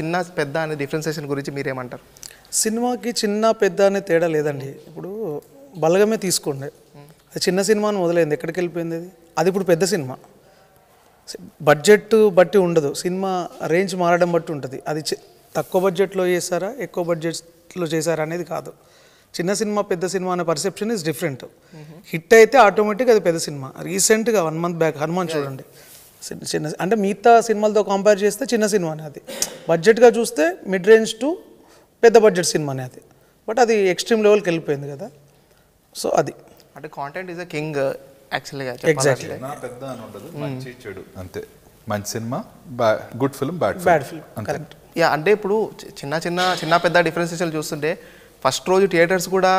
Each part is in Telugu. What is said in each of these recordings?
చిన్న పెద్ద అనే డిఫరెన్సియేషన్ గురించి మీరేమంటారు? సినిమాకి చిన్న పెద్ద అనే తేడా లేదండి. ఇప్పుడు బలగమే తీసుకోండి. అది చిన్న సినిమాని మొదలైంది. ఎక్కడికి వెళ్ళిపోయింది అది? అది ఇప్పుడు పెద్ద సినిమా. బడ్జెట్ బట్టి ఉండదు. సినిమా రేంజ్ మారడం బట్టి ఉంటుంది. అది తక్కువ బడ్జెట్లో చేశారా ఎక్కువ బడ్జెట్లో చేశారా అనేది కాదు. చిన్న సినిమా పెద్ద సినిమా అనే పర్సెప్షన్ ఇస్ డిఫరెంట్ హిట్ అయితే ఆటోమేటిక్ అది పెద్ద సినిమా. రీసెంట్గా వన్ మంత్ బ్యాక్ హనుమాన్ చూడండి. చిన్న అంటే మిగతా సినిమాలతో కంపేర్ చేస్తే చిన్న సినిమానే అది. బడ్జెట్గా చూస్తే మిడ్ రేంజ్ టు పెద్ద బడ్జెట్ సినిమానే అది. బట్ అది ఎక్స్ట్రీమ్ లెవెల్కి వెళ్ళిపోయింది కదా. సో అది. అంటే కాంటెంట్ ఈజ్ అ కింగ్ యాక్చువల్గా. నా పెద్ద అని ఉండదు. మంచి చెడు. అంతే. మంచి cinema good film bad bad film అంతే. కరెక్ట్ యా అంటే ఇప్పుడు చిన్న చిన్న చిన్న పెద్ద డిఫరెన్సియేషన్ చూస్తుంటే ఫస్ట్ రోజు థియేటర్స్ కూడా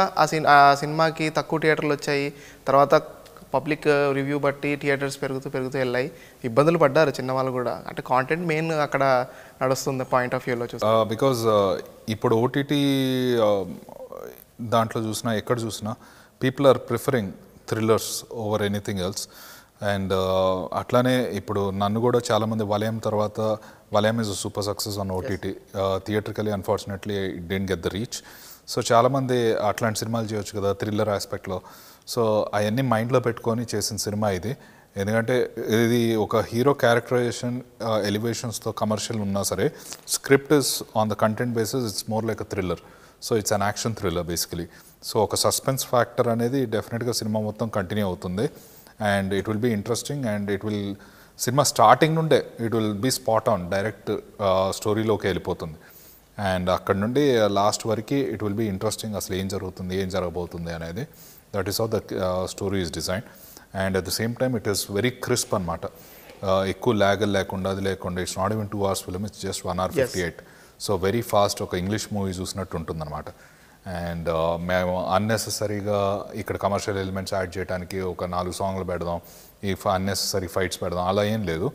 ఆ సినిమాకి తక్కువ థియేటర్లు వచ్చాయి. తర్వాత పబ్లిక్ రివ్యూ బట్టి థియేటర్స్ పెరుగుతూ పెరుగుతూ వెళ్ళాయి. ఇబ్బందులు పడ్డారు చిన్న వాళ్ళు కూడా. అంటే కాంటెంట్ మెయిన్ అక్కడ నడుస్తుంది పాయింట్ ఆఫ్ వ్యూలో చూస్తే. బికాజ్ ఇప్పుడు ఓటీటీ దాంట్లో చూసినా ఎక్కడ చూసినా people are preferring thrillers over anything else and అట్లానే ఇప్పుడు నన్ను కూడా చాలామంది వలయం తర్వాత Valayam is super success on OTT theatrically unfortunately didn't get the reach so చాలామంది అట్లాంటి సినిమాలు చేయొచ్చు కదా థ్రిల్లర్ ఆస్పెక్ట్లో సో అవన్నీ మైండ్లో పెట్టుకొని చేసిన సినిమా ఇది. ఎందుకంటే ఇది ఒక హీరో క్యారెక్టరైజేషన్ ఎలివేషన్స్తో కమర్షియల్ ఉన్నా సరే script is on the content basis it's more like a thriller. So it's an action thriller basically. So ఒక సస్పెన్స్ ఫ్యాక్టర్ అనేది డెఫినెట్గా సినిమా మొత్తం కంటిన్యూ అవుతుంది. And it will be interesting and it will cinema starting నుండే it will be spot on direct స్టోరీలోకి వెళ్ళిపోతుంది. అండ్ అక్కడ నుండి లాస్ట్ వరకు ఇట్ విల్ బీ ఇంట్రెస్టింగ్ అసలు ఏం జరుగుతుంది ఏం జరగబోతుంది అనేది. That is of the story is design and at the same time it is very crisp అనమాట ఎక్కువ ల్యాగల్ లేకుండా అది లేకుండా it's not even two hours film it's just one hour fifty eight so very fast ఒక ఇంగ్లీష్ మూవీ చూసినట్టు ఉంటుందన్నమాట. అండ్ మేము అన్నెసెసరీగా ఇక్కడ కమర్షియల్ ఎలిమెంట్స్ యాడ్ చేయడానికి ఒక నాలుగు సాంగ్లు పెడదాం. ఈ అన్నెసెసరీ ఫైట్స్ పెడదాం. అలా ఏం లేదు.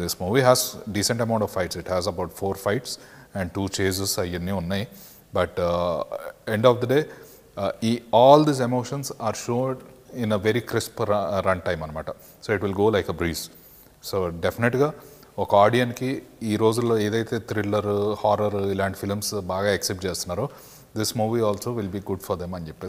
This movie has decent amount of fights it has about four fights and two chases అవన్నీ ఉన్నాయి. But end of the day ఈ all this emotions are shown in a very crisp run time అనమాట so it will go like a breeze so డెఫినెట్గా ఒక ఆడియన్కి ఈ రోజుల్లో ఏదైతే థ్రిల్లర్ హారర్ ఇలాంటి ఫిల్మ్స్ బాగా యాక్సెప్ట్ చేస్తున్నారో this movie also will be good for them అని చెప్పేసి.